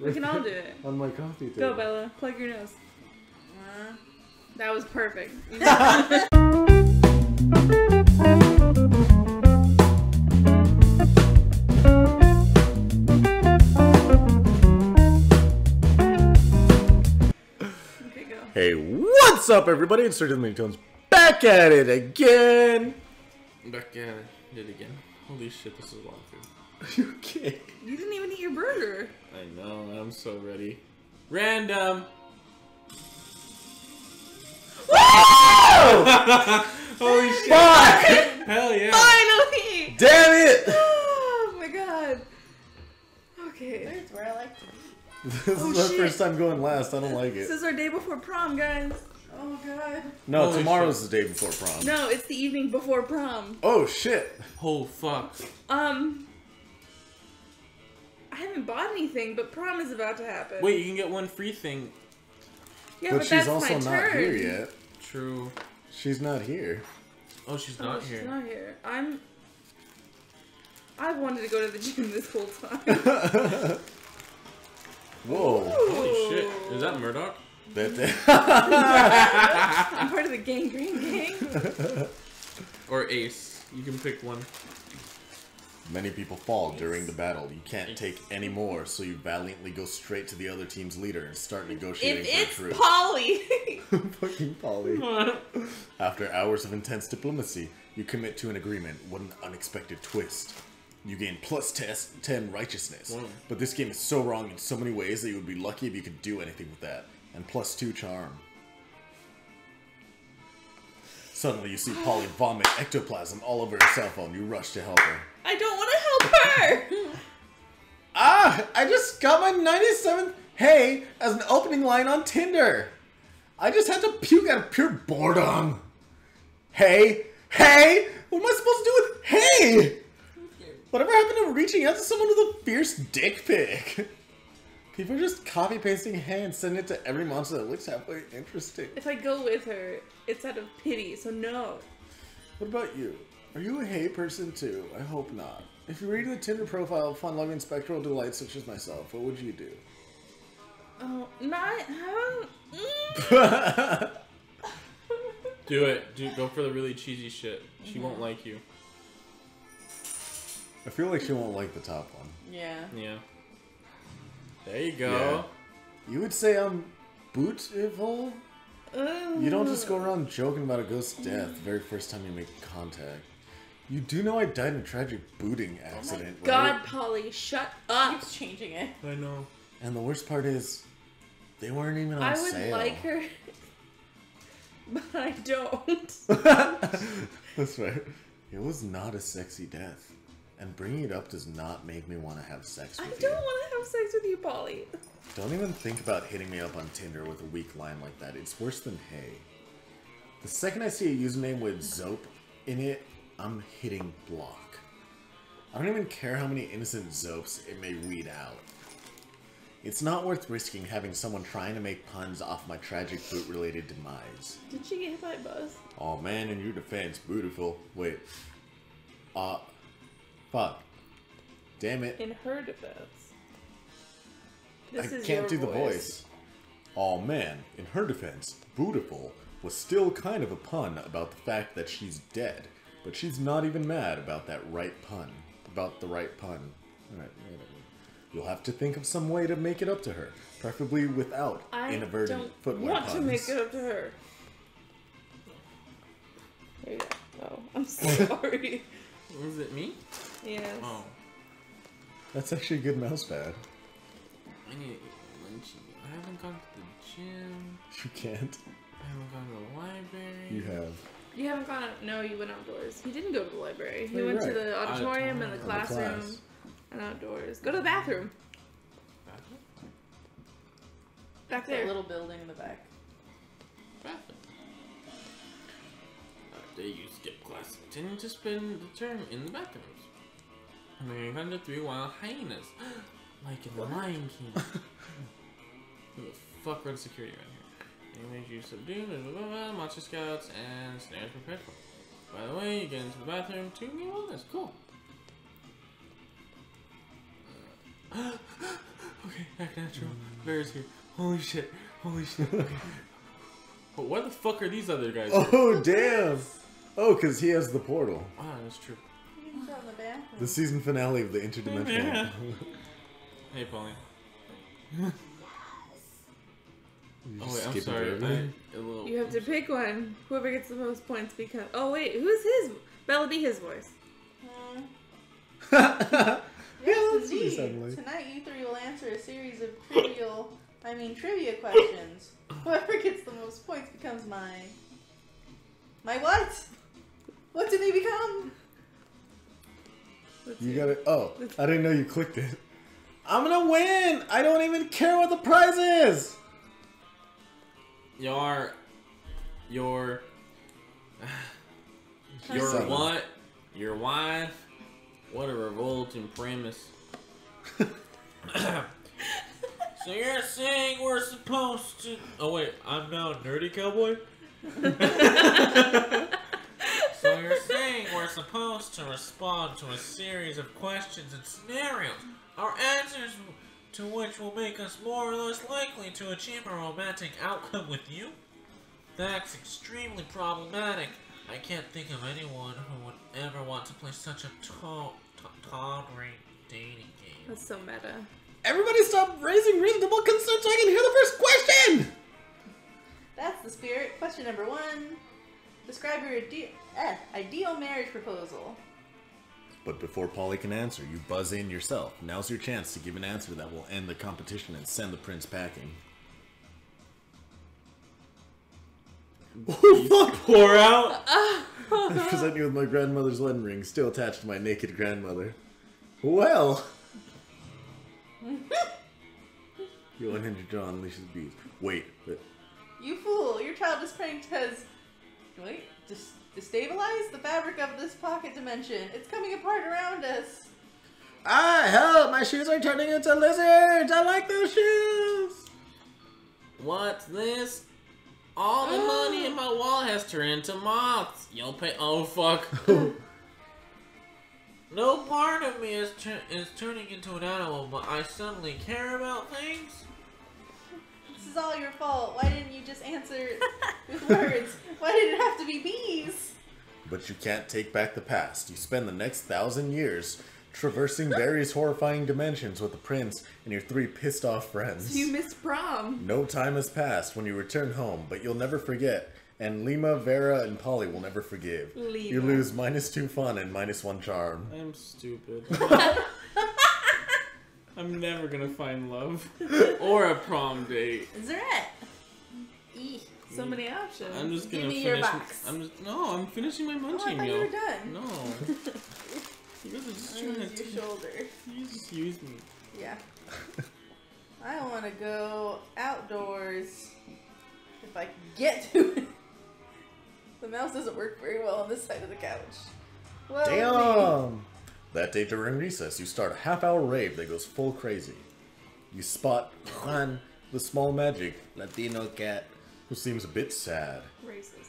We can all do it. On my coffee table. Go, Bella. Plug your nose. Uh, that was perfect. You know- Hey, what's up, everybody? It's Sir Many Tones back at it again. Back at it again. Holy shit, this is long food. You okay? You didn't even eat your burger. I know, I'm so ready. Random! Holy shit! Fuck! Hell yeah! Finally! Damn it! Oh my god. Okay. That's where I like to be. This Oh, is my shit. first time going last. I don't like it. This is our day before prom, guys. Oh god. No, Holy tomorrow's the day before prom. No, it's the evening before prom. Oh shit! Oh fuck. Um. I haven't bought anything, but prom is about to happen. Wait, you can get one free thing. yeah, but but, she's that's also my not turn. here yet. True. She's not here. Oh, she's Oh, not she's here. not here. I'm. I wanted to go to the gym this whole time. Whoa. Holy shit. Is that Murdoch? That, I'm part of the gang green gang. Or Ace? You can pick one. Many people fall during the battle. You can't take any more, so you valiantly go straight to the other team's leader and start negotiating If for a it's truce. Polly. Fucking Polly. After hours of intense diplomacy, you commit to an agreement. What an unexpected twist. You gain plus tes- 10 righteousness. But this game is so wrong in so many ways that you would be lucky if you could do anything with that. And plus 2 charm. Suddenly, you see Polly vomit ectoplasm all over her cell phone. You rush to help her. I don't want to help her. Ah! I just got my 97th hey as an opening line on Tinder. I just had to puke out of pure boredom. Hey! Hey! What am I supposed to do with hey? Whatever happened to reaching out to someone with a fierce dick pic? People are just copy pasting hey and sending it to every monster that looks halfway interesting. if I go with her, it's out of pity, so no. What about you? Are you a hey person too? I hope not. If you read the Tinder profile of fun-loving spectral delights such as myself, what would you do? Oh, not. mm. Do it. Do go for the really cheesy shit. She won't like you. I feel like she won't like the top one. Yeah. Yeah. There you go. You would say I'm beautiful? You don't just go around joking about a ghost's death the very first time you make contact. You do know I died in a tragic booting oh accident, Oh God, right? Polly, shut up. Keeps changing it. I know. And the worst part is, they weren't even on sale. I would sale. like her, but I don't. That's right. It was not a sexy death. And bringing it up does not make me want to have sex with you. I don't want to have sex with you, Polly. Don't even think about hitting me up on Tinder with a weak line like that. It's worse than hey. The second I see a username with Zope in it, I'm hitting block. I don't even care how many innocent Zopes it may weed out. It's not worth risking having someone trying to make puns off my tragic boot related demise. Did she get hit by a bus? Oh man, in your defense, beautiful. Wait. Uh. Fuck. Damn it. In her defense. This I is can't do your the voice. Oh man, in her defense, beautiful was still kind of a pun about the fact that she's dead, but she's not even mad about that right pun. About the right pun. Alright, whatever. You'll have to think of some way to make it up to her, preferably without I inadvertent don't footwear want puns. to make it up to her. There you go. Oh, I'm sorry. Was it me? Yes. Oh. That's actually a good mouse pad. I need lunch. I haven't gone to the gym. You can't. I haven't gone to the library. You have. You haven't gone out. No, you went outdoors. He didn't go to the library. He Oh, you're went to the auditorium and the Auditorium. And the classroom class. and outdoors. Go to the bathroom. Bathroom? Back That there. little building in the back. Bathroom. Uh, they use skip class tend to spend the term in the bathrooms. And they hunt the three wild hyenas. like in the Lion King. Who the fuck runs security around here? Anyways, you subdue, blah, blah, blah, blah, monster scouts, and snares prepared for. By the way, you get into the bathroom to get wellness. Cool. Uh, Okay, act natural. Bear's here. Holy shit. Holy shit. Okay. but why the fuck are these other guys? here? Oh, damn. Oh, because he has the portal. Ah, that's true. You can go in the bathroom. The season finale of the interdimensional. Yeah. Hey, Pauline. You Oh wait, I'm sorry. I, little. You have to pick one. Whoever gets the most points becomes. Oh wait, who's his? That'll be his voice. Hmm. yeah, Yes, indeed. suddenly. Tonight you three will answer a series of trivial, I mean trivia questions. Whoever gets the most points becomes my... My what? What do they become? Let's You see. got it. Oh, I didn't know you clicked it. I'm gonna win. I don't even care what the prize is. Your. Your. Your Seven. what? Your wife? What a revolting premise. so you're saying we're supposed to. Oh wait, I'm now a nerdy cowboy? so you're supposed to respond to a series of questions and scenarios, our answers to which will make us more or less likely to achieve a romantic outcome with you? That's extremely problematic. I can't think of anyone who would ever want to play such a to- to- tolerant dating game. That's so meta. Everybody, stop raising reasonable concerns so I can hear the first question. That's the spirit. Question number one. Describe your ide- eh, ideal marriage proposal. But before Polly can answer, you buzz in yourself. Now's your chance to give an answer that will end the competition and send the prince packing. Oh fuck! Pour out. I present you with my grandmother's wedding ring, still attached to my naked grandmother. Well. you unhinge jaw unleashes bees. Wait, but You fool! Your child is pranked because. Wait, just destabilize the fabric of this pocket dimension. It's coming apart around us. ah, help! My shoes are turning into lizards. I like those shoes. What's this? All the money in my wallet has turned into moths. You'll pay. Oh fuck. no part of me is tur- is turning into an animal, but I suddenly care about things. This is all your fault. Why didn't you just answer with words? Why did it have to be bees? But you can't take back the past. You spend the next thousand years traversing various horrifying dimensions with the prince and your three pissed off friends. You missed prom. No time has passed when you return home, but you'll never forget. And Lima, Vera, and Polly will never forgive. You lose minus two fun and minus one charm. I'm stupid. I'm never gonna find love or a prom date. Is there it? Eeh. So mm. many options. I'm just Give gonna me finish. your box. I'm just no. I'm finishing my Oh, I munchie thought you were done. No. You guys are just I trying use to. your shoulder. You just use me. Yeah. I want to go outdoors if I can get to it. The mouse doesn't work very well on this side of the couch. Well, Damn! That day during recess, you start a half hour rave that goes full crazy. You spot Juan, the small magic Latino cat, who seems a bit sad. Racist.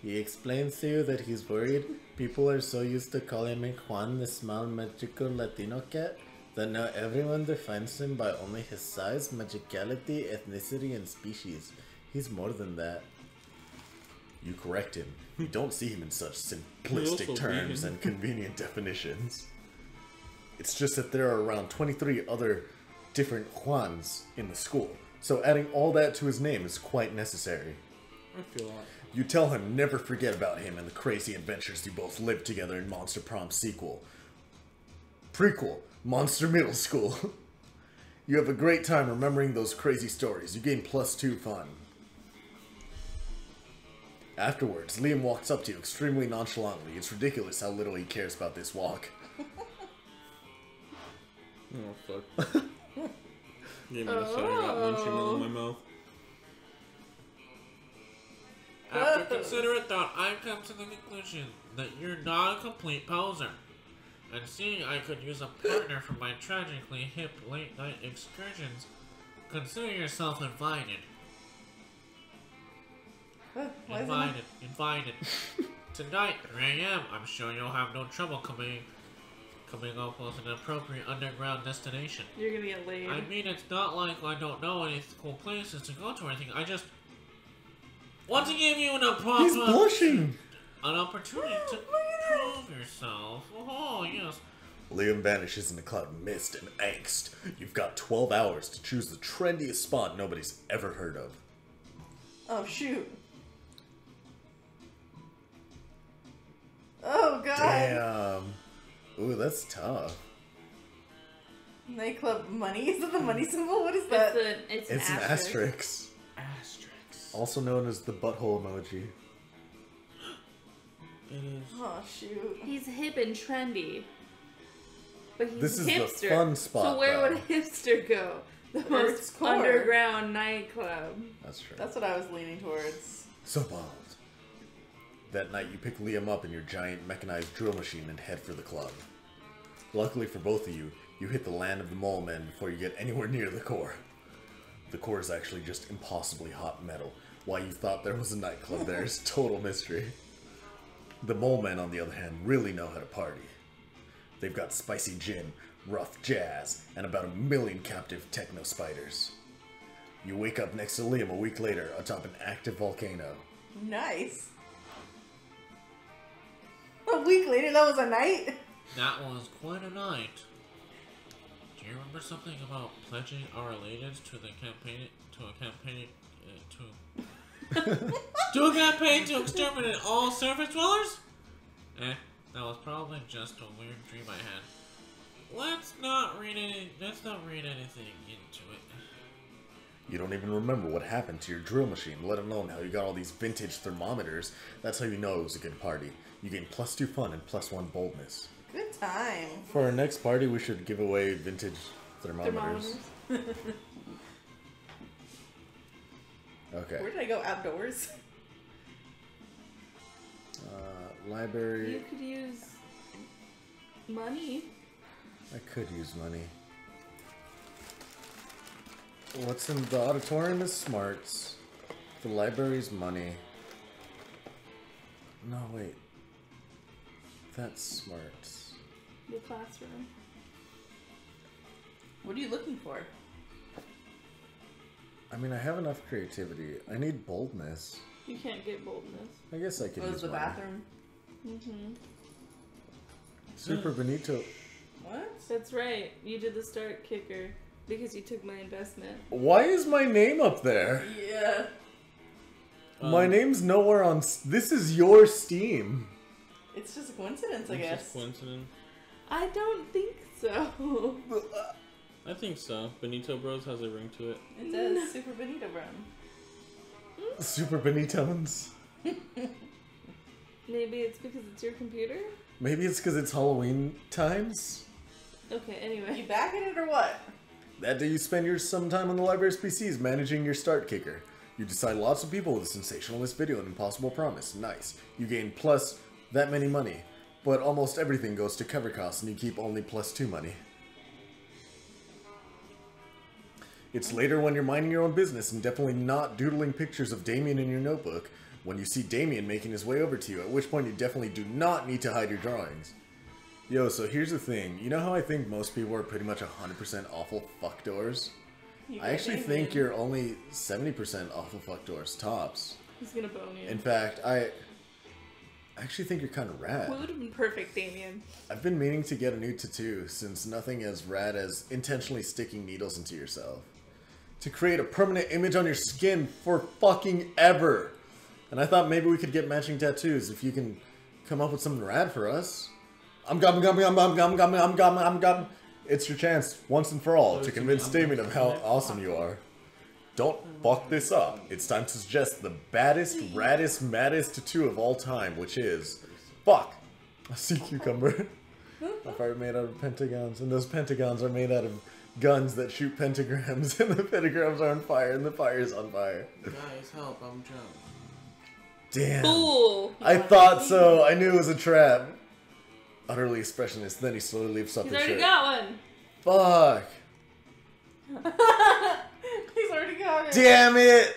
He explains to you that he's worried people are so used to calling him Juan, the small magical Latino cat, that now everyone defines him by only his size, magicality, ethnicity, and species. He's more than that. You correct him. You don't see him in such simplistic terms and convenient definitions. It's just that there are around 23 other different Juans in the school, so adding all that to his name is quite necessary. I feel that. You tell him never forget about him and the crazy adventures you both lived together in Monster Prom sequel. Prequel, Monster Middle School. you have a great time remembering those crazy stories. You gain plus two fun. Afterwards, Liam walks up to you extremely nonchalantly. It's ridiculous how little he cares about this walk. Oh fuck. Gave me a shot. I got munchie meal in my mouth. After uh-huh. considerate thought, I come to the conclusion that you're not a complete poser. And seeing I could use a partner for my tragically hip late night excursions, consider yourself invited. Why isn't it? Invited. Invited. Tonight, 3 a.m., I'm sure you'll have no trouble coming coming up with an appropriate underground destination. You're gonna get laid. I mean, it's not like I don't know any cool places to go to or anything. I just want to give you an, He's appropriate, blushing. an opportunity oh, to prove yourself. Oh, yes. Liam vanishes in a cloud of mist and angst. You've got 12 hours to choose the trendiest spot nobody's ever heard of. Oh shoot. God. Damn. Ooh, that's tough. Nightclub money? Is it the money symbol? What is it's, that? a, it's, It's an an asterisk. asterisk. Asterix. Also known as the butthole emoji. It is. Oh shoot. He's hip and trendy. But he's This a is the hipster. fun spot, So where though. would a hipster go? The Where's most core? underground nightclub. That's true. That's what I was leaning towards. So bold. That night, you pick Liam up in your giant mechanized drill machine and head for the club. Luckily for both of you, you hit the land of the mole men before you get anywhere near the core. The core is actually just impossibly hot metal. Why you thought there was a nightclub there is total mystery. The mole men, on the other hand, really know how to party. They've got spicy gin, rough jazz, and about a million captive techno spiders. You wake up next to Liam a week later atop an active volcano. Nice. A week later, that was a night? That was quite a night. Do you remember something about pledging our allegiance to the campaign to a campaign uh, to to a campaign to exterminate all surface dwellers? Eh, that was probably just a weird dream I had. Let's not read any. Let's not read anything into it. You don't even remember what happened to your drill machine, let alone how you got all these vintage thermometers. That's how you know it was a good party. You gain plus two fun and plus one boldness. Good time. For our next party, we should give away vintage thermometers. Thermometers. Okay. Where did I go? Outdoors? Uh, library. You could use money. I could use money. What's in the auditorium is smarts. The library's money. No, wait. That's smarts. The classroom. What are you looking for? I mean, I have enough creativity. I need boldness. You can't get boldness. I guess I could Was use the money. bathroom? Mm-hmm. Super Benito. What? That's right. You did the start kicker because you took my investment. Why is my name up there? Yeah. my Um, name's nowhere on. s- This is your Steam. It's just a coincidence, I It's guess. just coincidence. I don't think so. I think so. Benito Bros has a ring to it. It does. Super Benito Brown. Super Benitones. Maybe it's because it's your computer? Maybe it's because it's Halloween times. Okay, You anyway. back in it or what? That day you spend your some time on the library's PCs managing your start kicker. You decide lots of people with a sensationalist video and impossible promise. Nice. You gain plus that many money. But almost everything goes to cover costs and you keep only plus two money. It's later when you're minding your own business and definitely not doodling pictures of Damien in your notebook when you see Damien making his way over to you, at which point you definitely do not need to hide your drawings. Yo, so here's the thing. You know how I think most people are pretty much 100% awful fuckdoors? You I actually think you're only 70% awful fuckdoors, tops. He's gonna bone you. In fact, I I actually think you're kind of rad. what would have been perfect, Damien? I've been meaning to get a new tattoo since nothing as rad as intentionally sticking needles into yourself. To create a permanent image on your skin for fucking ever. And I thought maybe we could get matching tattoos if you can come up with something rad for us. I'm gum gum gum gum gum gum gum gum gum gum. It's your chance, once and for all, to convince Damien of how awesome you are. Don't fuck this up. It's time to suggest the baddest, raddest, maddest tattoo of all time, which is fuck a sea cucumber. A fire made out of pentagons, and those pentagons are made out of guns that shoot pentagrams, and the pentagrams are on fire, and the fire is on fire. Guys, help! I'm drunk. Damn. Fool! I thought so. I knew it was a trap. Utterly expressionless, then he slowly lifts up He's his already shirt. got one. Fuck. He's already got it. Damn it!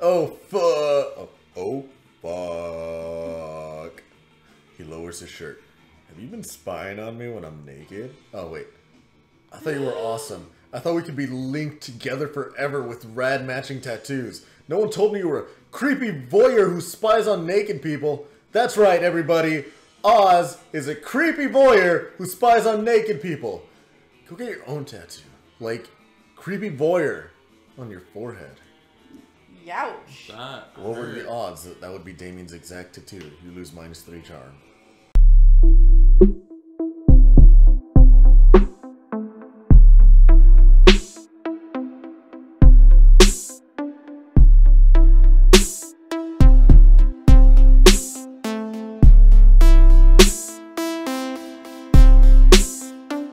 Oh fuck! Oh, oh fuck! He lowers his shirt, Have you been spying on me when I'm naked? Oh, wait. I thought you were awesome. I thought we could be linked together forever with rad matching tattoos. No one told me you were a creepy voyeur who spies on naked people. That's right, everybody. Oz is a creepy voyeur who spies on naked people. Go get your own tattoo. Like, creepy voyeur on your forehead. Youch. That What would hurt. the odds that that would be Damien's exact tattoo? You lose minus three charm.